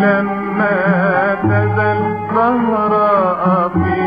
لما تزل في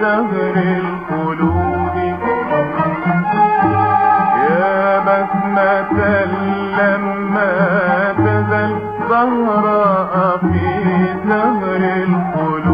سهر القلوب. يا بسمة لما تزل زهراء في سهر القلوب.